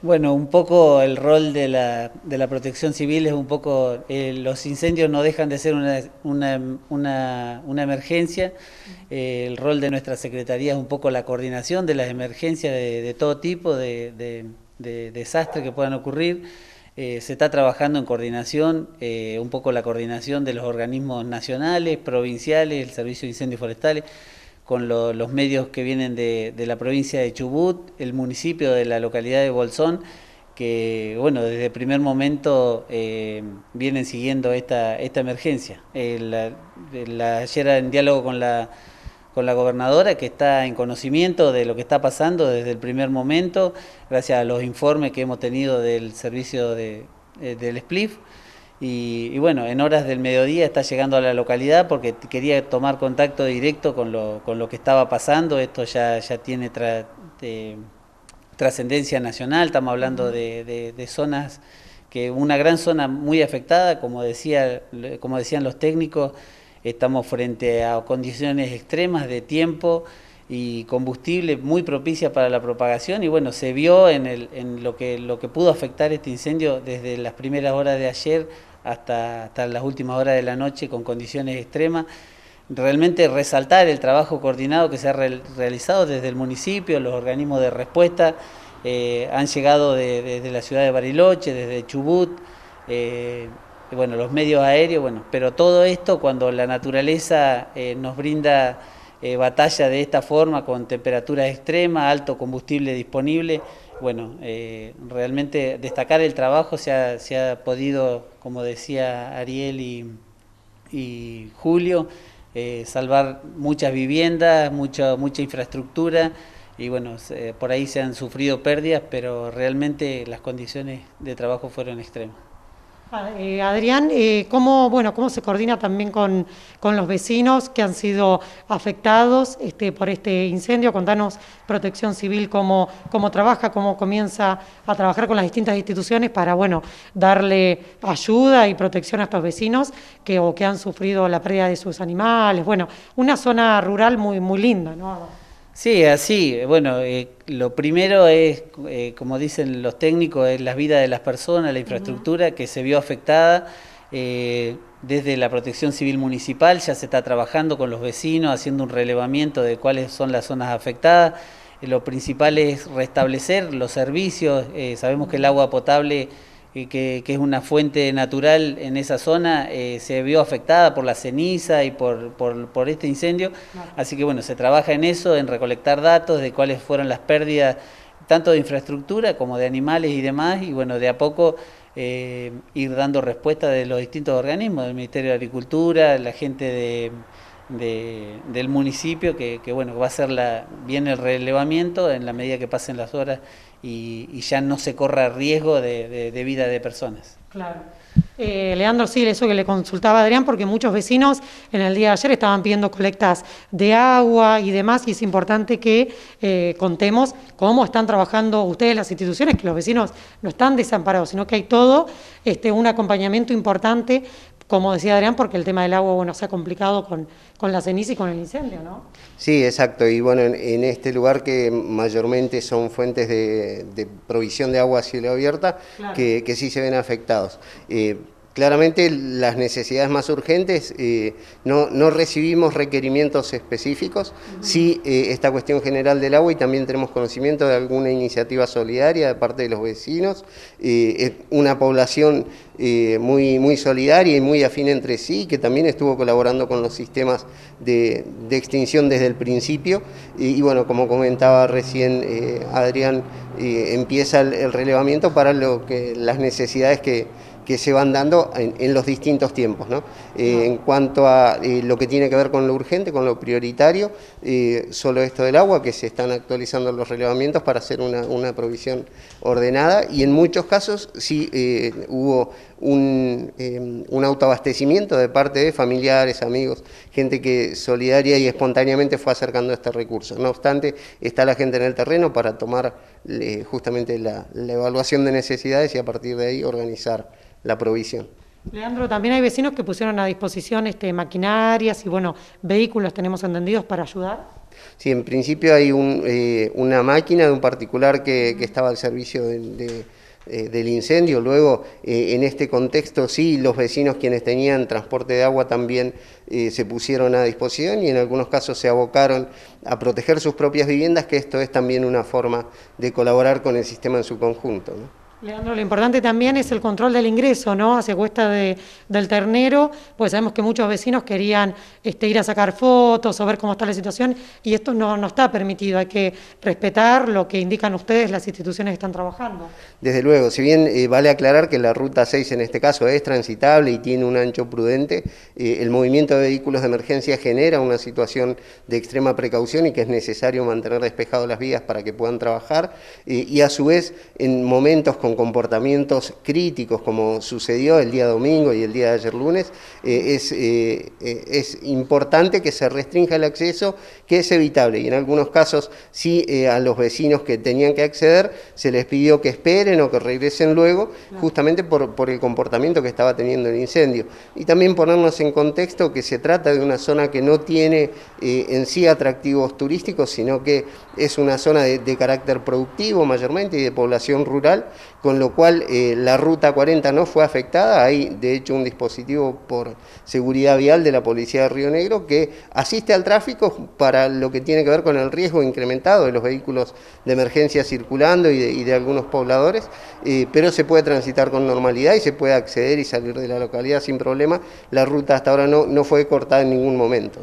Bueno, un poco el rol de la, de la protección civil es un poco, eh, los incendios no dejan de ser una, una, una, emergencia, eh, el rol de nuestra Secretaría es un poco la coordinación de las emergencias de, todo tipo, de, de, desastres que puedan ocurrir. Eh, se está trabajando en coordinación, un poco la coordinación de los organismos nacionales, provinciales, el Servicio de Incendios Forestales, con los medios que vienen de, la provincia de Chubut, el municipio de la localidad de Bolsón, que bueno, desde el primer momento eh, vienen siguiendo esta, esta emergencia. ayer en diálogo con la, con la gobernadora, que está en conocimiento de lo que está pasando desde el primer momento, gracias a los informes que hemos tenido del servicio de, eh, del SPLIF. Y, bueno, en horas del mediodía está llegando a la localidad porque quería tomar contacto directo con lo, con lo que estaba pasando. Esto ya, ya tiene trascendencia nacional, estamos hablando de, de, zonas, que una gran zona muy afectada, como, decía, como decían los técnicos, estamos frente a condiciones extremas de tiempo y combustible muy propicia para la propagación. Y bueno, se vio en, el, en lo, que, lo que pudo afectar este incendio desde las primeras horas de ayer hasta, hasta las últimas horas de la noche con condiciones extremas. Realmente resaltar el trabajo coordinado que se ha realizado desde el municipio, los organismos de respuesta eh, han llegado desde la ciudad de Bariloche, desde Chubut, eh, bueno, los medios aéreos, bueno, pero todo esto cuando la naturaleza eh, nos brinda batalla de esta forma, con temperaturas extremas, alto combustible disponible, bueno, eh, realmente destacar el trabajo se ha, se ha podido, como decía Ariel y, Julio, eh, salvar muchas viviendas, mucha, mucha infraestructura y bueno, por ahí se han sufrido pérdidas, pero realmente las condiciones de trabajo fueron extremas. Ah, eh, Adrián, eh, ¿cómo, bueno, ¿cómo se coordina también con, los vecinos que han sido afectados este, por este incendio? Contanos Protección Civil cómo, cómo trabaja, cómo comienza a trabajar con las distintas instituciones para bueno, darle ayuda y protección a estos vecinos que, o que han sufrido la pérdida de sus animales. Bueno, una zona rural muy, muy linda, ¿no? Sí, así. Bueno, eh, lo primero es, eh, como dicen los técnicos, es la vida de las personas, la infraestructura que se vio afectada. Eh, desde la protección civil municipal ya se está trabajando con los vecinos, haciendo un relevamiento de cuáles son las zonas afectadas. lo principal es restablecer los servicios. sabemos que el agua potable que, es una fuente natural en esa zona, eh, se vio afectada por la ceniza y por, por, este incendio. Así que bueno, se trabaja en eso, en recolectar datos de cuáles fueron las pérdidas, tanto de infraestructura como de animales y demás, y bueno, de a poco eh, ir dando respuesta de los distintos organismos, del Ministerio de Agricultura, la gente de del municipio que, bueno va a ser la, bien el relevamiento en la medida que pasen las horas y, ya no se corra riesgo de, vida de personas. Claro. Eh, Leandro, sí, eso que le consultaba Adrián, porque muchos vecinos en el día de ayer estaban pidiendo colectas de agua y demás, y es importante que eh, contemos cómo están trabajando ustedes, las instituciones, que los vecinos no están desamparados, sino que hay todo este, un acompañamiento importante como decía Adrián, porque el tema del agua bueno, se ha complicado con, con la ceniza y con el incendio, ¿no? Sí, exacto. Y bueno, en, este lugar que mayormente son fuentes de, provisión de agua a cielo abierta, que, sí se ven afectados. Eh, Claramente las necesidades más urgentes, eh, no, no, recibimos requerimientos específicos, sí eh, esta cuestión general del agua y también tenemos conocimiento de alguna iniciativa solidaria de parte de los vecinos, eh, una población muy, muy solidaria y muy afín entre sí, que también estuvo colaborando con los sistemas de, extinción desde el principio. Y, bueno, como comentaba recién Adrián, empieza el, el relevamiento para lo que, las necesidades que que se van dando en, los distintos tiempos. ¿no? Eh, en cuanto a eh, lo que tiene que ver con lo urgente, con lo prioritario, eh, solo esto del agua, que se están actualizando los relevamientos para hacer una, provisión ordenada y en muchos casos sí hubo un, un, autoabastecimiento de parte de familiares, amigos, gente que solidaria y espontáneamente fue acercando este recurso. No obstante, está la gente en el terreno para tomar justamente la, la evaluación de necesidades y a partir de ahí organizar la provisión. Leandro, también hay vecinos que pusieron a disposición este, maquinarias y bueno, vehículos tenemos entendidos para ayudar. Sí, en principio hay eh, una máquina de un particular que, estaba al servicio de eh, del incendio. Luego, eh, en este contexto, sí, los vecinos quienes tenían transporte de agua también eh, se pusieron a disposición y en algunos casos se abocaron a proteger sus propias viviendas, que esto es también una forma de colaborar con el sistema en su conjunto. Leandro, lo importante también es el control del ingreso, ¿no? Hacia Cuesta de, del Ternero, pues sabemos que muchos vecinos querían este, ir a sacar fotos o ver cómo está la situación y esto no, no está permitido, hay que respetar lo que indican ustedes, las instituciones que están trabajando. Desde luego, si bien eh, vale aclarar que la Ruta 6 en este caso es transitable y tiene un ancho prudente, eh, el movimiento de vehículos de emergencia genera una situación de extrema precaución y que es necesario mantener despejadas las vías para que puedan trabajar eh, y a su vez en momentos con comportamientos críticos, como sucedió el día domingo y el día de ayer lunes, eh, es, eh, eh, es, importante que se restrinja el acceso, que es evitable. Y en algunos casos, sí, a los vecinos que tenían que acceder, se les pidió que esperen o que regresen luego, justamente por, por el comportamiento que estaba teniendo el incendio. Y también ponernos en contexto que se trata de una zona que no tiene en sí atractivos turísticos, sino que es una zona de, de carácter productivo mayormente y de población rural, con lo cual eh, la ruta 40 no fue afectada. Hay de hecho un dispositivo por seguridad vial de la Policía de Río Negro que asiste al tráfico para lo que tiene que ver con el riesgo incrementado de los vehículos de emergencia circulando y de, algunos pobladores, eh, pero se puede transitar con normalidad y se puede acceder y salir de la localidad sin problema. La ruta hasta ahora no, no fue cortada en ningún momento.